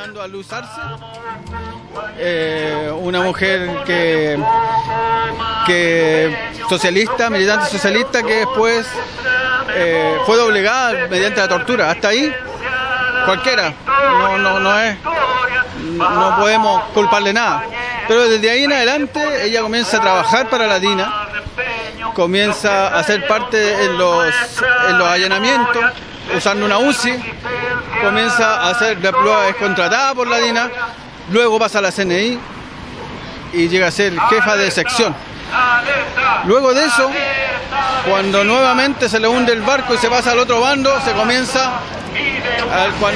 a Luz eh, una mujer que, que socialista, militante socialista, que después eh, fue doblegada mediante la tortura. Hasta ahí, cualquiera, no, no, no es, no podemos culparle nada. Pero desde ahí en adelante ella comienza a trabajar para la DINA, comienza a ser parte en los, en los allanamientos, usando una UCI, comienza a hacer la es contratada por la DINA, luego pasa a la CNI y llega a ser jefa de sección. Luego de eso, cuando nuevamente se le hunde el barco y se pasa al otro bando, se comienza,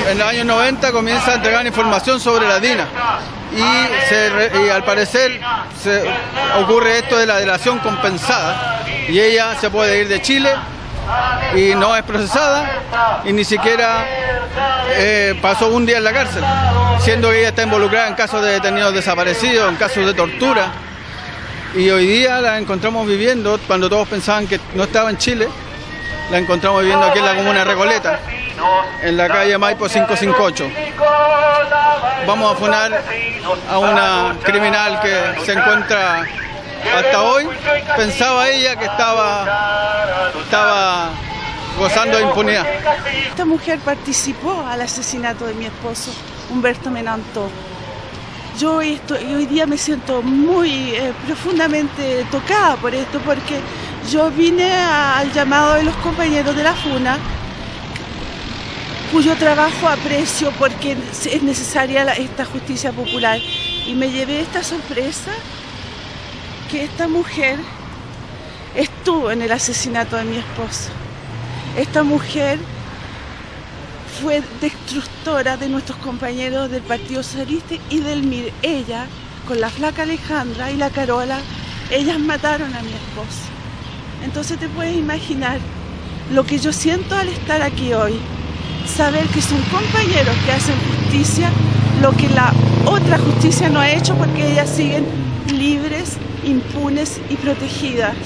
en los años 90 comienza a entregar información sobre la DINA. Y, al parecer ocurre esto de la delación compensada y ella se puede ir de Chile y no es procesada y ni siquiera eh, pasó un día en la cárcel, siendo que ella está involucrada en casos de detenidos desaparecidos, en casos de tortura. Y hoy día la encontramos viviendo, cuando todos pensaban que no estaba en Chile, la encontramos viviendo aquí en la comuna de Recoleta, en la calle Maipo 558. Vamos a funar a una criminal que se encuentra hasta hoy pensaba ella que estaba, estaba gozando de impunidad. Esta mujer participó al asesinato de mi esposo, Humberto Menanto. Yo hoy, hoy día me siento muy eh, profundamente tocada por esto, porque yo vine al llamado de los compañeros de la FUNA, cuyo trabajo aprecio porque es necesaria esta justicia popular, y me llevé esta sorpresa que esta mujer estuvo en el asesinato de mi esposo. Esta mujer fue destructora de nuestros compañeros del Partido Socialista y del MIR. Ella, con la flaca Alejandra y la Carola, ellas mataron a mi esposo. Entonces te puedes imaginar lo que yo siento al estar aquí hoy. Saber que son compañeros que hacen justicia, lo que la otra justicia no ha hecho porque ellas siguen libres impunes y protegidas.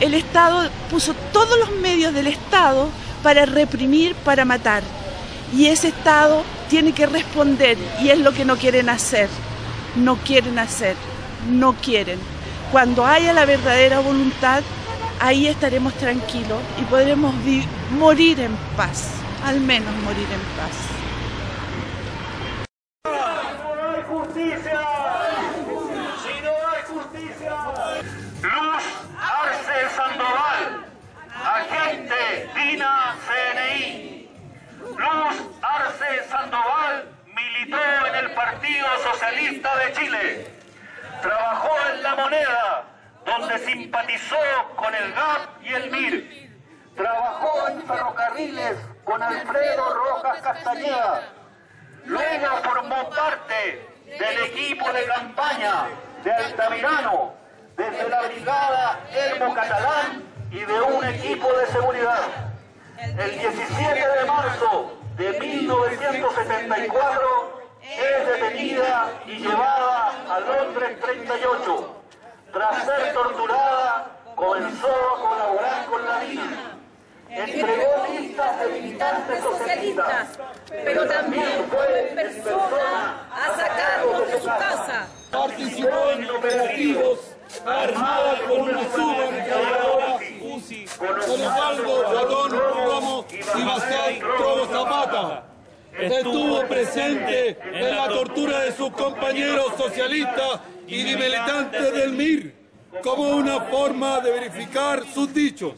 El Estado puso todos los medios del Estado para reprimir, para matar. Y ese Estado tiene que responder y es lo que no quieren hacer. No quieren hacer, no quieren. Cuando haya la verdadera voluntad, ahí estaremos tranquilos y podremos morir en paz, al menos morir en paz. Partido Socialista de Chile. Trabajó en La Moneda, donde simpatizó con el GAP y el MIR. Trabajó en ferrocarriles con Alfredo Rojas Castañeda. Luego formó parte del equipo de campaña de Altamirano, desde la brigada Elmo Catalán y de un equipo de seguridad. El 17 de marzo de 1974 es detenida y llevada a Londres 38. Tras ser torturada, comenzó a colaborar con la DINA. Entregó listas de militantes socialistas, pero también fue persona sacarlos de su casa. Participó en operativos armada con una subametralladora UCI, con Osvaldo Guadón Romo y Marcel Trobo Zapata estuvo presente en la tortura de sus compañeros socialistas y militantes del MIR como una forma de verificar sus dichos.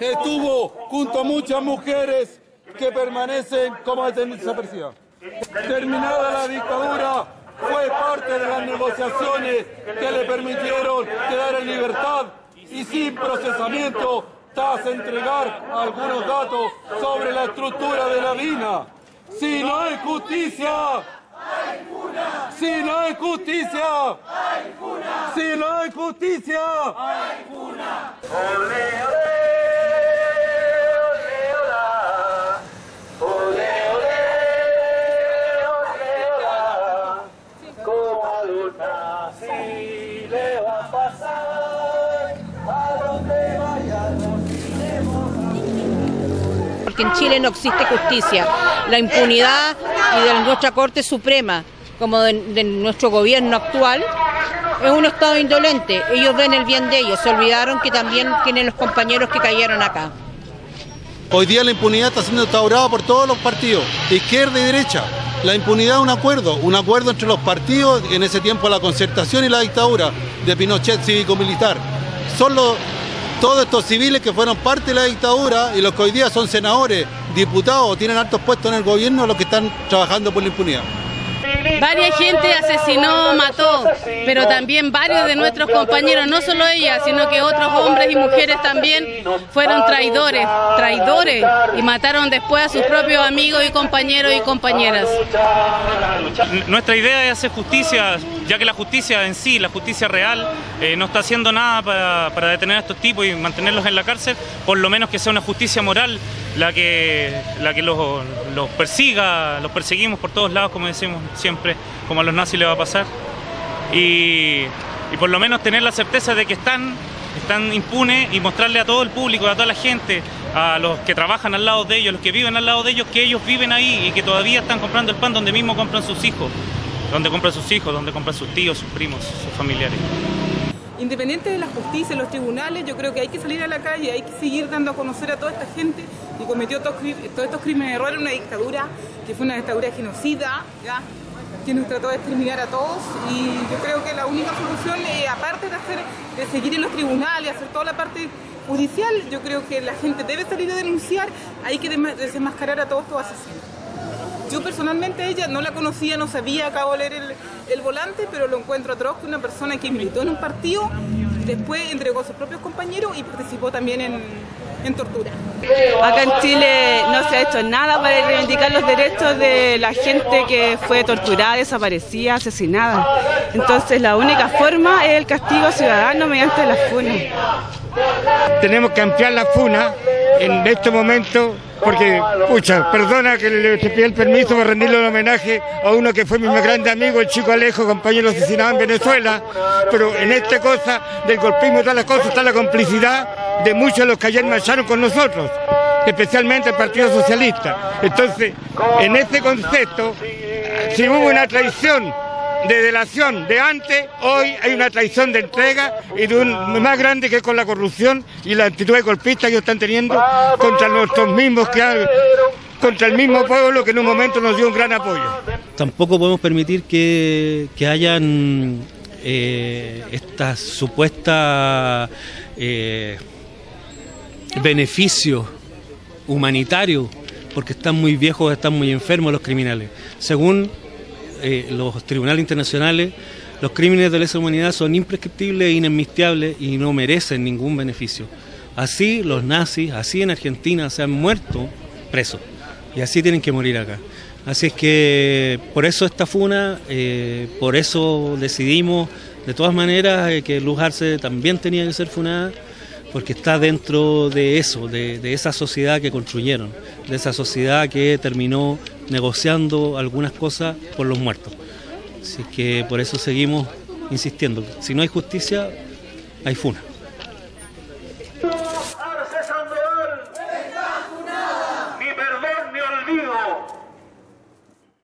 Estuvo junto a muchas mujeres que permanecen como desaparecidas. Terminada la dictadura, fue parte de las negociaciones que le permitieron quedar en libertad y sin procesamiento tras entregar algunos datos sobre la estructura de la mina si no hay justicia. Si no hay justicia. Si no hay justicia, porque en Chile no existe justicia. La impunidad y de nuestra Corte Suprema, como de, de nuestro gobierno actual, es un Estado indolente. Ellos ven el bien de ellos, se olvidaron que también tienen los compañeros que cayeron acá. Hoy día la impunidad está siendo instaurada por todos los partidos, izquierda y derecha. La impunidad es un acuerdo, un acuerdo entre los partidos, en ese tiempo la concertación y la dictadura de Pinochet cívico-militar. Son los, todos estos civiles que fueron parte de la dictadura y los que hoy día son senadores, diputados, tienen altos puestos en el gobierno, los que están trabajando por la impunidad. Varias gente asesinó, mató, pero también varios de nuestros compañeros, no solo ella, sino que otros hombres y mujeres también fueron traidores, traidores, y mataron después a sus propios amigos y compañeros y compañeras. Nuestra idea es hacer justicia, ya que la justicia en sí, la justicia real, eh, no está haciendo nada para, para detener a estos tipos y mantenerlos en la cárcel, por lo menos que sea una justicia moral la que, la que los, los persiga, los perseguimos por todos lados, como decimos siempre, como a los nazis les va a pasar. Y, y por lo menos tener la certeza de que están, están impunes y mostrarle a todo el público, a toda la gente, a los que trabajan al lado de ellos, los que viven al lado de ellos, que ellos viven ahí y que todavía están comprando el pan donde mismo compran sus hijos, donde compran sus hijos, donde compran sus tíos, sus primos, sus familiares. Independiente de la justicia, los tribunales, yo creo que hay que salir a la calle, hay que seguir dando a conocer a toda esta gente que cometió todos, estos crímenes de error en una dictadura, que fue una dictadura genocida, que nos trató de exterminar a todos y yo creo que la única solución, eh, aparte de, hacer, seguir en los tribunales, hacer toda la parte judicial, yo creo que la gente debe salir a denunciar, hay que desenmascarar a todos estos asesinos. Yo personalmente ella no la conocía, no sabía, acabo de leer el, el volante, pero lo encuentro atroz que una persona que militó en un partido, después entregó a sus propios compañeros y participó también en, en tortura. Acá en Chile no se ha hecho nada para reivindicar los derechos de la gente que fue torturada, desaparecida, asesinada. Entonces la única forma es el castigo ciudadano mediante las funas. Tenemos que ampliar la funa en este momento porque, pucha, perdona que le pida el permiso para rendirle un homenaje a uno que fue mi más grande amigo, el chico Alejo, compañero asesinado en Venezuela, pero en esta cosa del golpismo y todas las cosas está la complicidad de muchos de los que ayer marcharon con nosotros, especialmente el Partido Socialista. Entonces, en ese concepto, si hubo una traición de delación de antes, hoy hay una traición de entrega y más grande que con la corrupción y la actitud de golpista que están teniendo contra nuestros mismos que contra el mismo pueblo que en un momento nos dio un gran apoyo. Tampoco podemos permitir que, que hayan eh, estas supuestas eh, beneficios humanitarios porque están muy viejos, están muy enfermos los criminales. Según eh, los tribunales internacionales, los crímenes de lesa humanidad son imprescriptibles e y no merecen ningún beneficio. Así los nazis, así en Argentina se han muerto presos y así tienen que morir acá. Así es que por eso esta funa, eh, por eso decidimos de todas maneras eh, que Luz Arce también tenía que ser funada, porque está dentro de eso, de esa sociedad que construyeron, de esa sociedad que terminó negociando algunas cosas por los muertos. Así que por eso seguimos insistiendo. Si no hay justicia, hay funa.